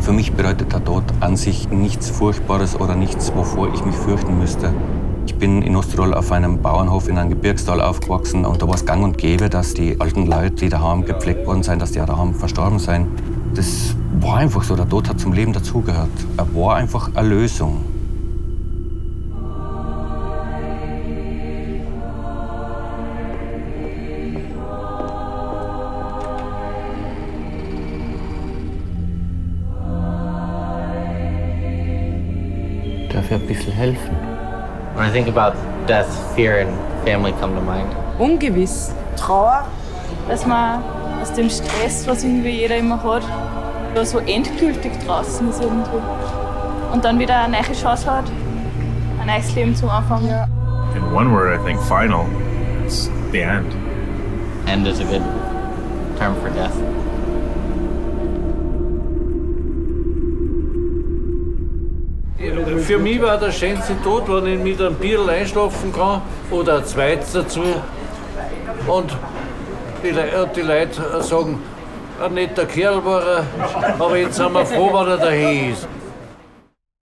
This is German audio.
Für mich bedeutet der Tod an sich nichts Furchtbares oder nichts, wovor ich mich fürchten müsste. Ich bin in Osttirol auf einem Bauernhof in einem Gebirgstal aufgewachsen und da war es gang und gäbe, dass die alten Leute, die daheim gepflegt worden sind, dass die daheim verstorben sind. Das war einfach so, der Tod hat zum Leben dazugehört. Er war einfach eine Lösung. Ich ein bisschen helfen? When I think about death, fear and family come to mind. Ungewiss. Trauer, dass man aus dem Stress, was irgendwie jeder immer hat, da so endgültig draußen ist irgendwie. Und dann wieder eine neue Chance hat, ein neues Leben zu anfangen. Ja. In one word, I think final. It's the end. End is a good term for death. Für mich war der schönste Tod, wenn ich mit einem Bier einschlafen kann oder ein zweites dazu. Und die, Le die Leute sagen, ein netter Kerl war er, aber jetzt sind wir froh, wenn er daheim ist.